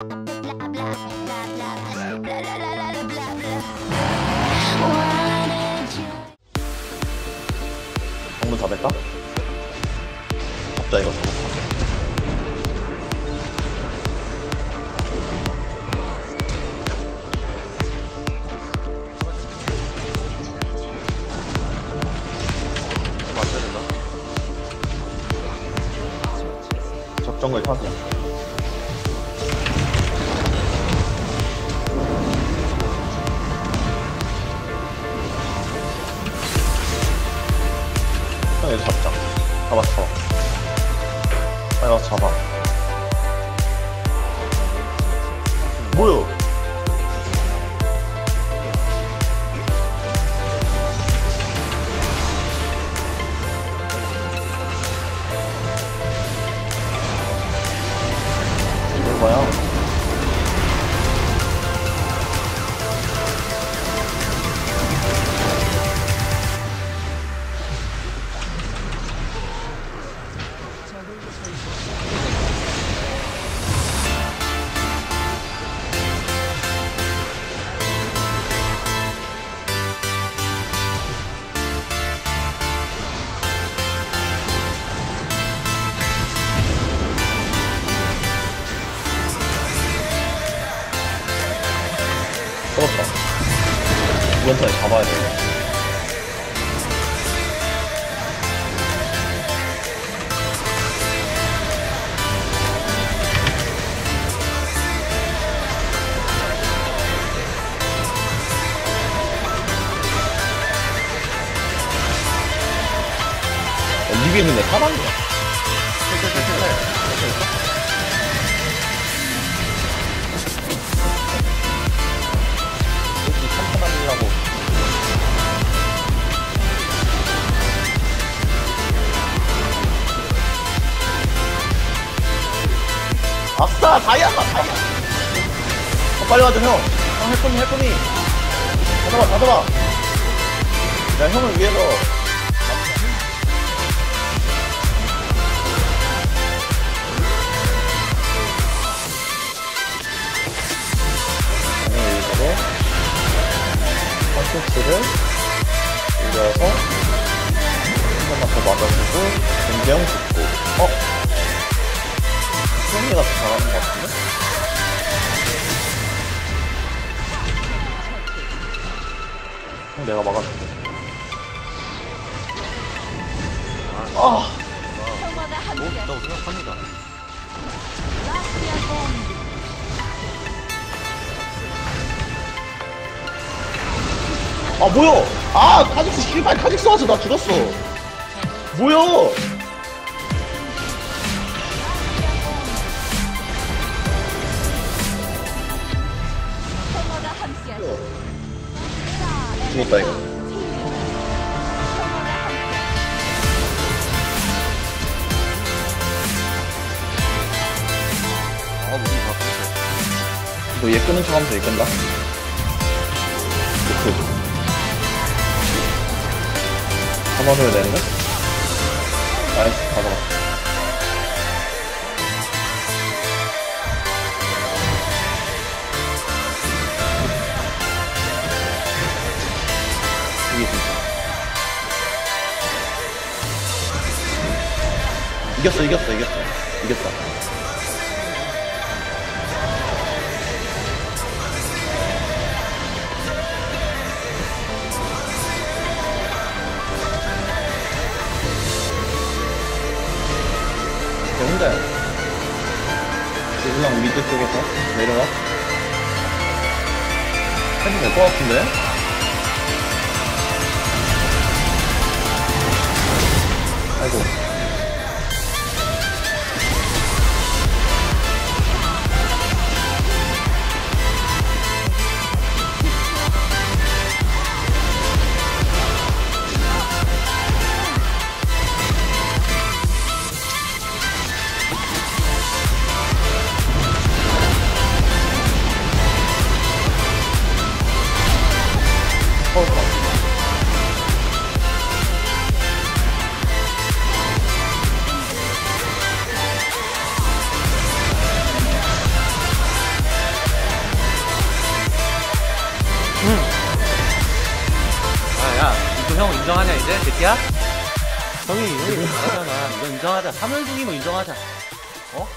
정문 다 뺄까? 잡자 이거. 적정글 타세요 형 잡았어. 빨리 와서 잡아. 뭐야? 이거 뭐야 이번 턴에 잡아야 돼. 어, 리뷰 있는데 사람이야 아싸 다이아다 다이아 어, 빨리 와줘 형. 형 해코니 해코니. 다 잡아 다 잡아. 야 형을 위해서. 위해서 컨텐츠를 올려서 한 번만 더 맞아주고 공경 짓고 어? 수현이가 더 잘하는 것 같은데? 형 내가 막아줄게 아 못했다고 생각합니다. 아 뭐야? 아 카직스 씨발 카직스 와서 나 죽었어. 뭐야? 죽었다 이거. 아, 우리 바꾸세. 너얘 끄는 척 하면서 얘 끈다. 이렇게. 잡아줘야 되는데? 나이스 잡아가. 이겼어 이겼어 이겼어 이겼다. 쟤 혼자야. 지금 미드 쪽에서 내려와. 해도 될것 같은데? 아이고. 이거 형 인정하냐 이제 제티야? 형이 형이 잘하잖아 이거 인정하자 3월 중이면 인정하자 어?